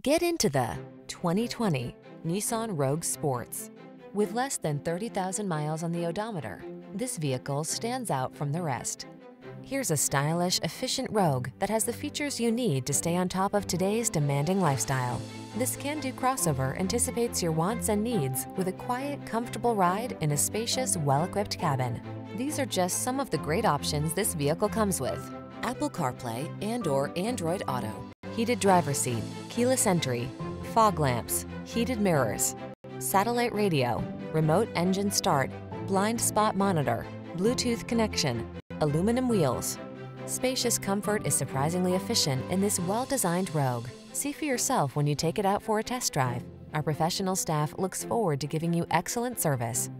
Get into the 2020 Nissan Rogue Sports. With less than 30,000 miles on the odometer, this vehicle stands out from the rest. Here's a stylish, efficient Rogue that has the features you need to stay on top of today's demanding lifestyle. This can-do crossover anticipates your wants and needs with a quiet, comfortable ride in a spacious, well-equipped cabin. These are just some of the great options this vehicle comes with. Apple CarPlay and or Android Auto, heated driver seat, keyless entry, fog lamps, heated mirrors, satellite radio, remote engine start, blind spot monitor, Bluetooth connection, aluminum wheels. Spacious comfort is surprisingly efficient in this well-designed Rogue. See for yourself when you take it out for a test drive. Our professional staff looks forward to giving you excellent service.